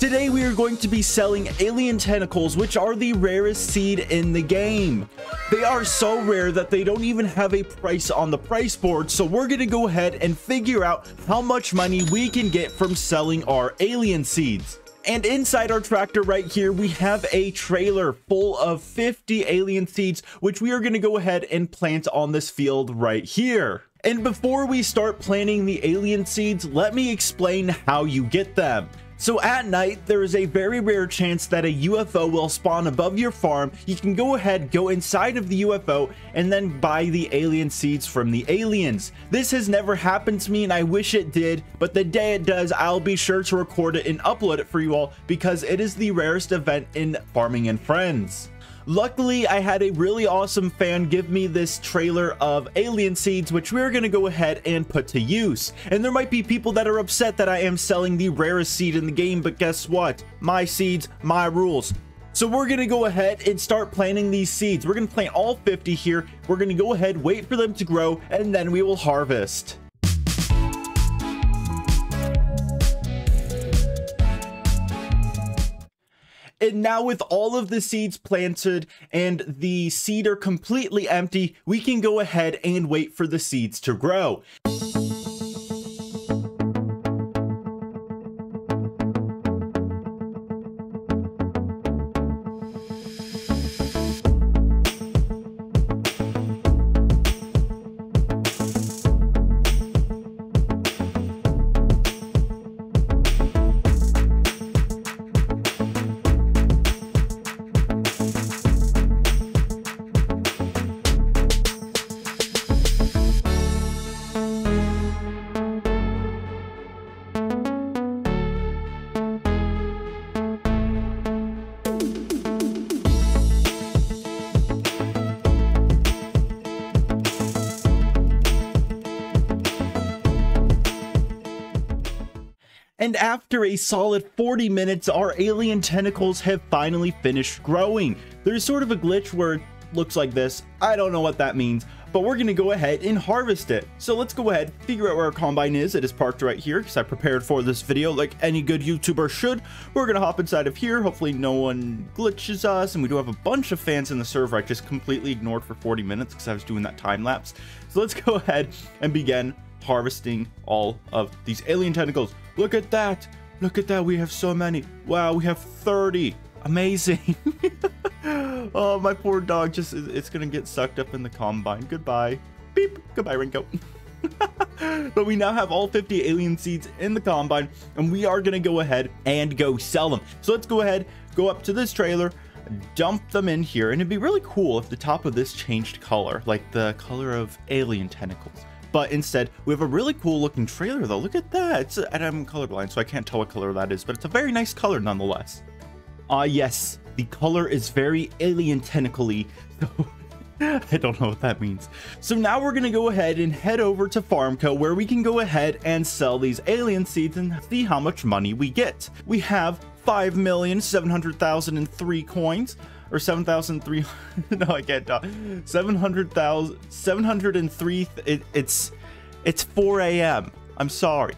Today we are going to be selling alien tentacles, which are the rarest seed in the game. They are so rare that they don't even have a price on the price board, so we're gonna go ahead and figure out how much money we can get from selling our alien seeds. And inside our tractor right here, we have a trailer full of 50 alien seeds, which we are going to go ahead and plant on this field right here. And before we start planting the alien seeds, let me explain how you get them. So at night, there is a very rare chance that a UFO will spawn above your farm. You can go ahead, go inside of the UFO, and then buy the alien seeds from the aliens. This has never happened to me and I wish it did, but the day it does, I'll be sure to record it and upload it for you all because it is the rarest event in Farming and Friends. Luckily, I had a really awesome fan give me this trailer of alien seeds, which we're going to go ahead and put to use. And there might be people that are upset that I am selling the rarest seed in the game, but guess what? My seeds, my rules. So we're going to go ahead and start planting these seeds. We're going to plant all 50 here. We're going to go ahead, wait for them to grow, and then we will harvest. And now with all of the seeds planted and the seed are completely empty, we can go ahead and wait for the seeds to grow. And after a solid 40 minutes, our alien tentacles have finally finished growing. There's sort of a glitch where it looks like this. I don't know what that means, but we're gonna go ahead and harvest it. So let's go ahead, and figure out where our combine is. It is parked right here because I prepared for this video like any good YouTuber should. We're gonna hop inside of here. Hopefully no one glitches us. And we do have a bunch of fans in the server I just completely ignored for 40 minutes because I was doing that time lapse. So let's go ahead and begin harvesting all of these alien tentacles. Look at that. Look at that. We have so many. Wow, we have 30. Amazing. oh, my poor dog just, it's going to get sucked up in the combine. Goodbye. Beep. Goodbye, Rinko. but we now have all 50 alien seeds in the combine and we are going to go ahead and go sell them. So let's go ahead, go up to this trailer, dump them in here. And it'd be really cool if the top of this changed color, like the color of alien tentacles but instead we have a really cool looking trailer though. Look at that. It's and I'm colorblind, so I can't tell what color that is, but it's a very nice color nonetheless. Ah, uh, yes, the color is very alien tentacly. So I don't know what that means. So now we're going to go ahead and head over to Farmco where we can go ahead and sell these alien seeds and see how much money we get. We have 5,700,003 coins or 7,003. no, I can't talk. 700,000, 703. It, it's, it's 4 a.m. I'm sorry.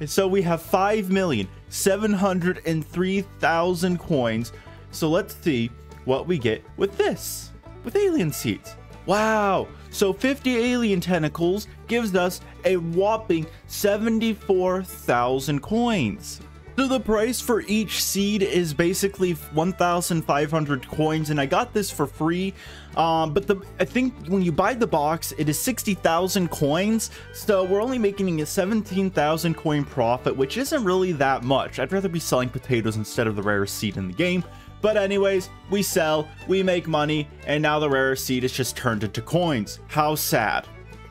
And so we have 5,703,000 coins. So let's see what we get with this, with alien seeds. Wow. So 50 alien tentacles gives us a whopping 74,000 coins. So the price for each seed is basically 1,500 coins, and I got this for free. Um, but the I think when you buy the box, it is 60,000 coins, so we're only making a 17,000 coin profit, which isn't really that much. I'd rather be selling potatoes instead of the rarest seed in the game. But anyways, we sell, we make money, and now the rarest seed is just turned into coins. How sad.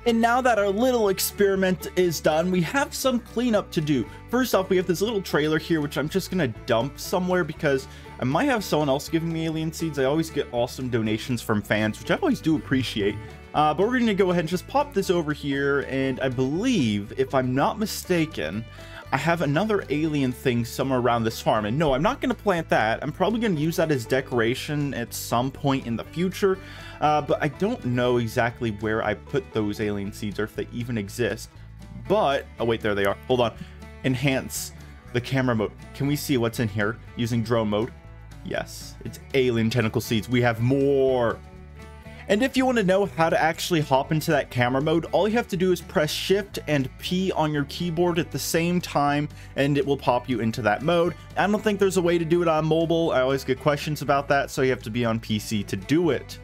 And now that our little experiment is done, we have some cleanup to do. First off, we have this little trailer here, which I'm just going to dump somewhere because I might have someone else giving me alien seeds. I always get awesome donations from fans, which I always do appreciate. Uh, but we're going to go ahead and just pop this over here. And I believe, if I'm not mistaken, I have another alien thing somewhere around this farm. And no, I'm not going to plant that. I'm probably going to use that as decoration at some point in the future. Uh, but I don't know exactly where I put those alien seeds or if they even exist. But, oh wait, there they are. Hold on. Enhance. the camera mode. Can we see what's in here using drone mode? Yes, it's alien tentacle seeds. We have more. And if you want to know how to actually hop into that camera mode, all you have to do is press shift and P on your keyboard at the same time and it will pop you into that mode. I don't think there's a way to do it on mobile. I always get questions about that, so you have to be on PC to do it.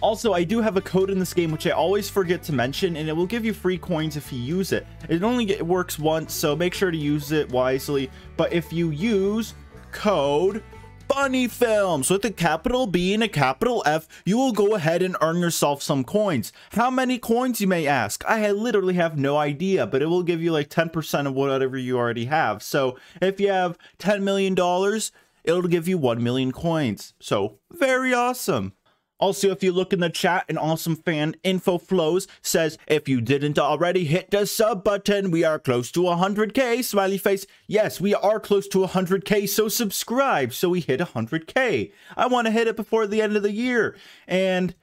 Also, I do have a code in this game which I always forget to mention, and it will give you free coins if you use it. It only works once, so make sure to use it wisely. But if you use code Bunny Films with a capital B and a capital F, you will go ahead and earn yourself some coins. How many coins, you may ask? I literally have no idea, but it will give you like 10% of whatever you already have. So if you have $10 million, it'll give you 1 million coins. So very awesome. Also, if you look in the chat, an awesome fan, Info Flows, says, if you didn't already hit the sub button, we are close to 100k, smiley face. Yes, we are close to 100k, so subscribe so we hit 100k. I want to hit it before the end of the year. And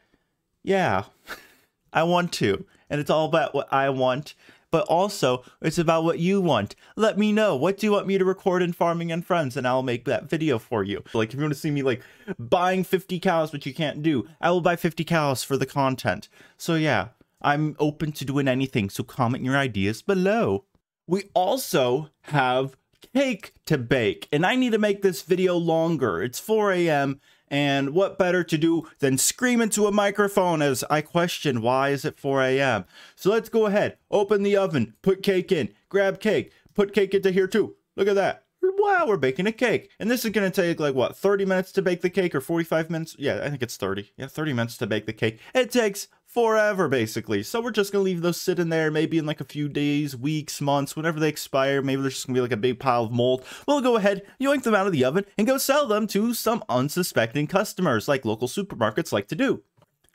yeah, I want to. And it's all about what I want but also it's about what you want. Let me know. What do you want me to record in Farming and Friends? And I'll make that video for you. Like if you want to see me like buying 50 cows, which you can't do, I will buy 50 cows for the content. So yeah, I'm open to doing anything. So comment your ideas below. We also have cake to bake and I need to make this video longer. It's 4 a.m. And what better to do than scream into a microphone as I question why is it 4 a.m. So let's go ahead, open the oven, put cake in, grab cake, put cake into here too. Look at that. Wow, we're baking a cake. And this is going to take like what, 30 minutes to bake the cake or 45 minutes? Yeah, I think it's 30. Yeah, 30 minutes to bake the cake. It takes forever basically. So we're just gonna leave those sitting there maybe in like a few days, weeks, months, whenever they expire. Maybe there's just gonna be like a big pile of mold. We'll go ahead, yoink them out of the oven, and go sell them to some unsuspecting customers like local supermarkets like to do.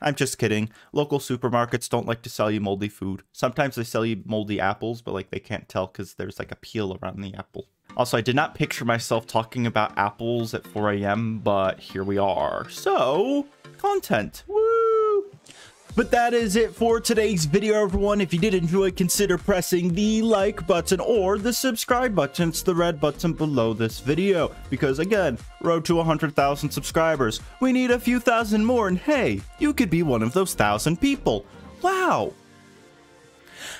I'm just kidding. Local supermarkets don't like to sell you moldy food. Sometimes they sell you moldy apples, but like they can't tell because there's like a peel around the apple. Also, I did not picture myself talking about apples at 4 a.m., but here we are. So, content. Woo! But that is it for today's video, everyone. If you did enjoy, consider pressing the like button or the subscribe button. It's the red button below this video. Because again, road to 100,000 subscribers. We need a few thousand more, and hey, you could be one of those thousand people. Wow!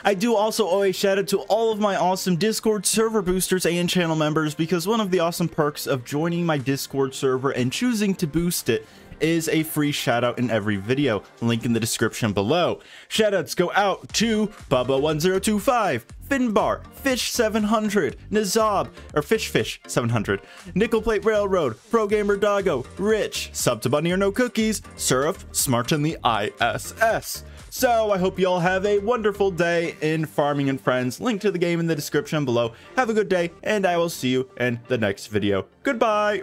I do also owe a shout out to all of my awesome Discord server boosters and channel members because one of the awesome perks of joining my Discord server and choosing to boost it is a free shout out in every video. Link in the description below. Shoutouts go out to Bubba1025, Finbar, Fish700, Nazab, or Fish Fish 700, Nickel Plate Railroad, Pro Gamer Doggo, Rich, Sub to Bunny or No Cookies, Surf, Smart in the ISS. So I hope you all have a wonderful day in Farming and Friends. Link to the game in the description below. Have a good day, and I will see you in the next video. Goodbye!